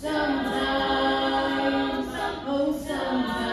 Sometimes, oh sometimes.